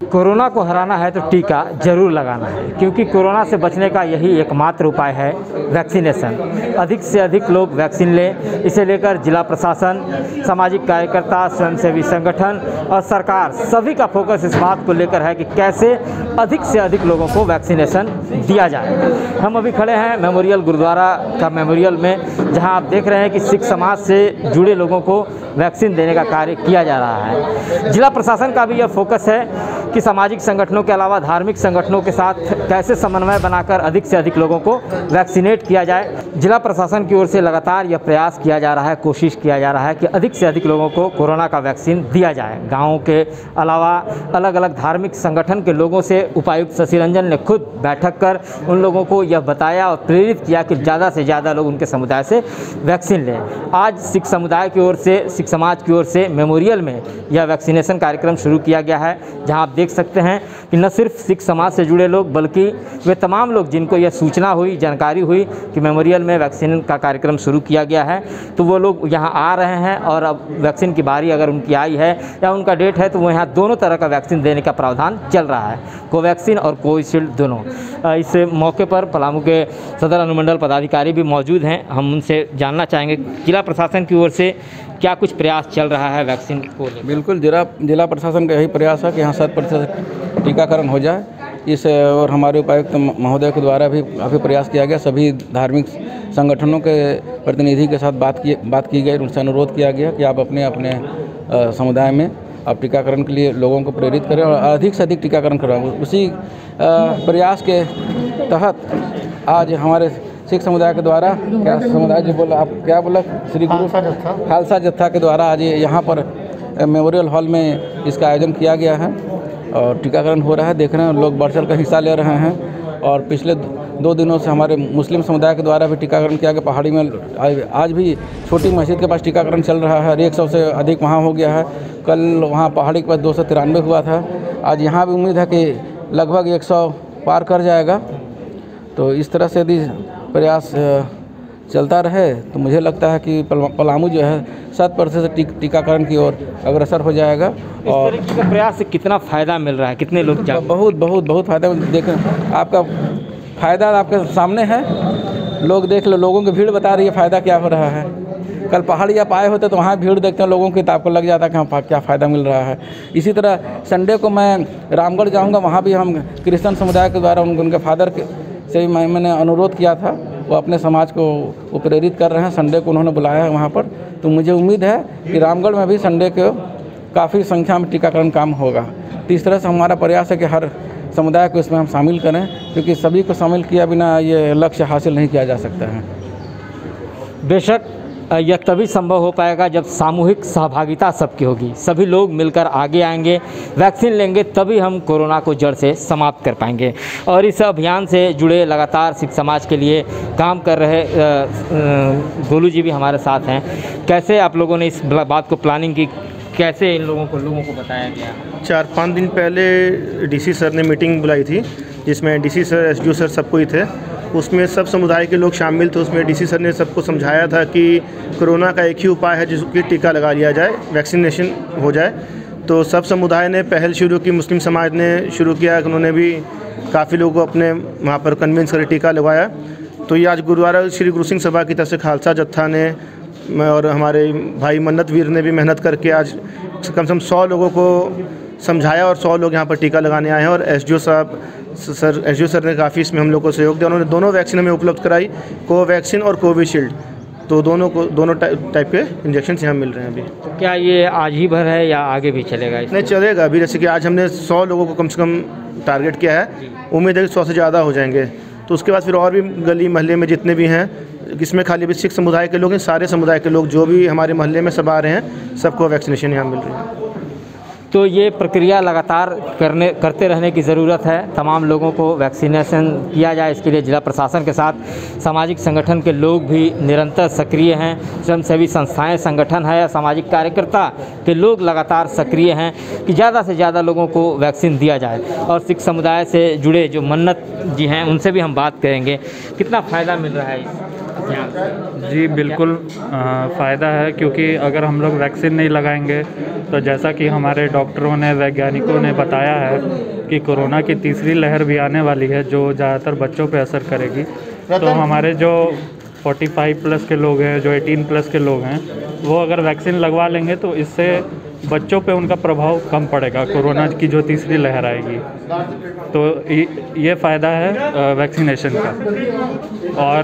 Corona को हराना है तो टीका ज़रूर लगाना है, क्योंकि कोरोना से बचने का यही एकमात्र उपाय है वैक्सीनेशन। अधिक से अधिक लोग वैक्सीन लें। इसे लेकर जिला प्रशासन, सामाजिक कार्यकर्ता, स्वयंसेवी संगठन और सरकार सभी का फोकस इस बात को लेकर है कि कैसे अधिक से अधिक लोगों को वैक्सीनेशन दिया जाए। हम अभी खड़े हैं मेमोरियल गुरुद्वारा का मेमोरियल में, जहाँ आप देख रहे हैं कि सिख समाज से जुड़े लोगों को वैक्सीन देने का कार्य किया जा रहा है। जिला प्रशासन का भी यह फोकस है कि सामाजिक संगठनों के अलावा धार्मिक संगठनों के साथ कैसे समन्वय बनाकर अधिक से अधिक लोगों को वैक्सीनेट किया जाए? जिला प्रशासन की ओर से लगातार यह प्रयास किया जा रहा है, कोशिश किया जा रहा है कि अधिक से अधिक लोगों को कोरोना का वैक्सीन दिया जाए। गाँवों के अलावा अलग अलग धार्मिक संगठन के लोगों से उपायुक्त शशि रंजन ने खुद बैठक कर उन लोगों को यह बताया और प्रेरित किया कि ज़्यादा से ज़्यादा लोग उनके समुदाय से वैक्सीन लें। आज सिख समुदाय की ओर से, सिख समाज की ओर से मेमोरियल में यह वैक्सीनेशन कार्यक्रम शुरू किया गया है, जहाँ आप देख सकते हैं कि न सिर्फ़ सिख समाज से जुड़े लोग, बल्कि वे तमाम लोग जिनको यह सूचना हुई, जानकारी हुई कि मेमोरियल में वैक्सीन का कार्यक्रम शुरू किया गया है तो वो लोग यहाँ आ रहे हैं और अब वैक्सीन की बारी अगर उनकी आई है या उनका डेट है तो वो यहाँ दोनों तरह का वैक्सीन देने का प्रावधान चल रहा है, कोवैक्सीन और कोविशील्ड दोनों। इस मौके पर पलामू के सदर अनुमंडल पदाधिकारी भी मौजूद हैं। हम उनसे जानना चाहेंगे, जिला प्रशासन की ओर से क्या कुछ प्रयास चल रहा है वैक्सीन को बिल्कुल, जिला जिला प्रशासन का यही प्रयास है कि यहाँ शत प्रतिशत टीकाकरण हो जाए। इस, और हमारे उपायुक्त महोदय के द्वारा भी काफ़ी प्रयास किया गया। सभी धार्मिक संगठनों के प्रतिनिधि के साथ बात की बात की गई उनसे अनुरोध किया गया कि आप अपने अपने समुदाय में आप टीकाकरण के लिए लोगों को प्रेरित करें और अधिक से अधिक टीकाकरण करवाएँ उसी प्रयास के तहत आज हमारे सिख समुदाय के द्वारा क्या समुदाय जी बोला आप क्या बोला? श्री गुरु खालसा जत्था। के द्वारा आज यहाँ पर मेमोरियल हॉल में इसका आयोजन किया गया है और टीकाकरण हो रहा है देख रहे हैं लोग बढ़ चढ़ कर हिस्सा ले रहे हैं और पिछले दो दिनों से हमारे मुस्लिम समुदाय के द्वारा भी टीकाकरण किया गया पहाड़ी में आज- भी छोटी मस्जिद के पास टीकाकरण चल रहा है एक सौ से अधिक वहाँ हो गया है। कल वहाँ पहाड़ी के पास दो सौ तिरानवे हुआ था आज यहाँ भी उम्मीद है कि लगभग एक सौ पार कर जाएगा। तो इस तरह से यदि प्रयास चलता रहे तो मुझे लगता है कि पलामू जो है शत प्रतिशत टी, टीकाकरण की ओर अग्रसर हो जाएगा इस और तरीके के प्रयास से कितना फ़ायदा मिल रहा है? कितने लोग जा बहुत बहुत बहुत फ़ायदा देख आपका फ़ायदा आपके सामने है। लोग देख लो लोगों की भीड़ बता रही है फ़ायदा क्या हो रहा है। कल पहाड़ी आप आए होते तो वहाँ भीड़ देखते हैं लोगों की तो आपको लग जाता है कि हाँ क्या फ़ायदा मिल रहा है। इसी तरह संडे को मैं रामगढ़ जाऊँगा वहाँ भी हम क्रिश्चियन समुदाय के द्वारा उनके फादर के से मैं, मैंने अनुरोध किया था, वो अपने समाज को वो प्रेरित कर रहे हैं, संडे को उन्होंने बुलाया है वहाँ पर। तो मुझे उम्मीद है कि रामगढ़ में भी संडे को काफ़ी संख्या में टीकाकरण काम होगा। इस तरह से हमारा प्रयास है कि हर समुदाय को इसमें हम शामिल करें, क्योंकि सभी को शामिल किया बिना ये लक्ष्य हासिल नहीं किया जा सकता है। बेशक यह तभी संभव हो पाएगा जब सामूहिक सहभागिता सबकी होगी। सभी लोग मिलकर आगे आएँगे, वैक्सीन लेंगे, तभी हम कोरोना को जड़ से समाप्त कर पाएँगे। और इस अभियान से जुड़े लगातार सिख समाज के लिए काम कर रहे गोलू जी भी हमारे साथ हैं। कैसे आप लोगों ने इस बात को प्लानिंग की? कैसे इन लोगों को लोगों को बताया गया? चार पाँच दिन पहले डीसी सर ने मीटिंग बुलाई थी, जिसमें डीसी सर, एसडीओ सर सबको ही थे। उसमें सब समुदाय के लोग शामिल थे, उसमें डीसी सर ने सबको समझाया था कि कोरोना का एक ही उपाय है जिसकी टीका लगा लिया जाए, वैक्सीनेशन हो जाए। तो सब समुदाय ने पहल शुरू की, मुस्लिम समाज ने शुरू किया, उन्होंने भी काफ़ी लोगों को अपने वहाँ पर कन्विंस कर टीका लगवाया। तो ये आज गुरुद्वारा श्री गुरु सिंह सभा की तरफ़ से खालसा जत्था ने और हमारे भाई मन्नत वीर ने भी मेहनत करके आज कम से कम सौ लोगों को समझाया और सौ लोग यहाँ पर टीका लगाने आए हैं और एसडीओ साहब सर एसडीओ सर ने काफ़ी इसमें हम लोग को सहयोग दिया। उन्होंने दोनों वैक्सीन हमें उपलब्ध कराई कोवैक्सीन और कोविशील्ड। तो दोनों को दोनों टाइप के इंजेक्शन यहाँ मिल रहे हैं अभी। तो क्या ये आज ही भर है या आगे भी चलेगा नहीं चलेगा अभी। जैसे कि आज हमने सौ लोगों को कम से कम टारगेट किया है। उम्मीद है कि सौ से ज़्यादा हो जाएँगे। तो उसके बाद फिर और भी गली मोहल्ले में जितने भी हैं इसमें खाली भी सिख समुदाय के लोग हैं सारे समुदाय के लोग जो भी हमारे मोहल्ले में सब आ रहे हैं सबको वैक्सीनेशन यहाँ मिल रही है। तो ये प्रक्रिया लगातार करने, करते रहने की ज़रूरत है। तमाम लोगों को वैक्सीनेशन किया जाए, इसके लिए जिला प्रशासन के साथ सामाजिक संगठन के लोग भी निरंतर सक्रिय हैं। स्वयंसेवी संस्थाएँ, संगठन है, सामाजिक कार्यकर्ता के लोग लगातार सक्रिय हैं कि ज़्यादा से ज़्यादा लोगों को वैक्सीन दिया जाए। और सिख समुदाय से जुड़े जो मन्नत जी हैं, उनसे भी हम बात करेंगे। कितना फ़ायदा मिल रहा है इस जी बिल्कुल फ़ायदा है क्योंकि अगर हम लोग वैक्सीन नहीं लगाएँगे तो जैसा कि हमारे डॉक्टरों ने वैज्ञानिकों ने बताया है कि कोरोना की तीसरी लहर भी आने वाली है जो ज़्यादातर बच्चों पे असर करेगी। तो हमारे जो 45 प्लस के लोग हैं जो 18 प्लस के लोग हैं वो अगर वैक्सीन लगवा लेंगे तो इससे बच्चों पे उनका प्रभाव कम पड़ेगा, कोरोना की जो तीसरी लहर आएगी। तो ये- फ़ायदा है वैक्सीनेशन का। और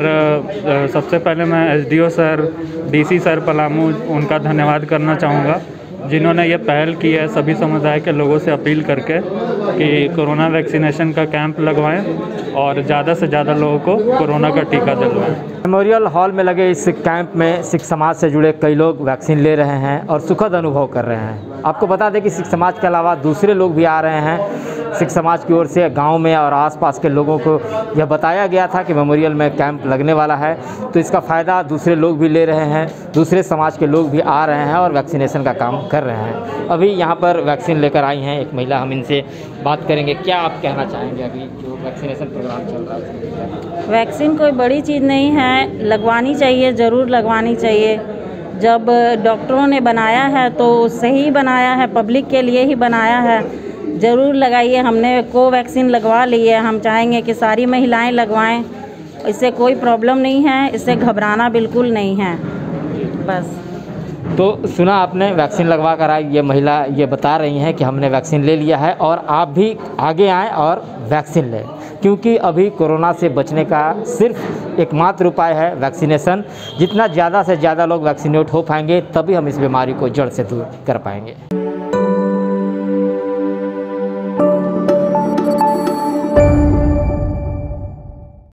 सबसे पहले मैं SDO sir, DC sir Palamu, उनका धन्यवाद करना चाहूँगा। जिन्होंने ये पहल की है, सभी समुदाय के लोगों से अपील करके कि कोरोना वैक्सीनेशन का कैंप लगवाएँ और ज़्यादा से ज़्यादा लोगों को कोरोना का टीका दिलवाएँ। मेमोरियल हॉल में लगे इस कैंप में सिख समाज से जुड़े कई लोग वैक्सीन ले रहे हैं और सुखद अनुभव कर रहे हैं। आपको बता दें कि सिख समाज के अलावा दूसरे लोग भी आ रहे हैं। सिख समाज की ओर से गाँव में और आसपास के लोगों को यह बताया गया था कि मेमोरियल में कैंप लगने वाला है। तो इसका फ़ायदा दूसरे लोग भी ले रहे हैं, दूसरे समाज के लोग भी आ रहे हैं और वैक्सीनेशन का काम कर रहे हैं। अभी यहाँ पर वैक्सीन लेकर आई हैं एक महिला, हम इनसे बात करेंगे। क्या आप कहना चाहेंगे अभी जो वैक्सीनेशन प्रोग्राम चल रहा है? वैक्सीन कोई बड़ी चीज़ नहीं है, लगवानी चाहिए, ज़रूर लगवानी चाहिए। जब डॉक्टरों ने बनाया है तो सही बनाया है, पब्लिक के लिए ही बनाया है। ज़रूर लगाइए, हमने कोवैक्सीन लगवा ली है, हम चाहेंगे कि सारी महिलाएँ लगवाएँ, इससे कोई प्रॉब्लम नहीं है, इससे घबराना बिल्कुल नहीं है, बस। तो सुना आपने, वैक्सीन लगवा कर आई, ये महिला ये बता रही हैं कि हमने वैक्सीन ले लिया है और आप भी आगे आएँ और वैक्सीन लें, क्योंकि अभी कोरोना से बचने का सिर्फ़ एकमात्र उपाय है वैक्सीनेशन। जितना ज़्यादा से ज़्यादा लोग वैक्सीनेट हो पाएँगे, तभी हम इस बीमारी को जड़ से दूर कर पाएँगे।